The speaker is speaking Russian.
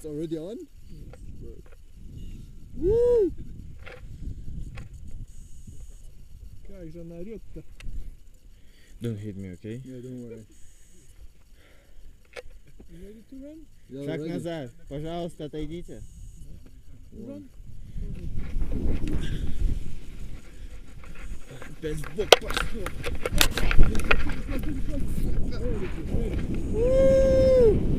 It's already on? Woo! Как же она орёт-то? Don't hit me, okay? Yeah, don't worry. You ready to run? Yeah, Шаг ready. назад. Пожалуйста, отойдите. Run. Опять в бок пошел. Woo!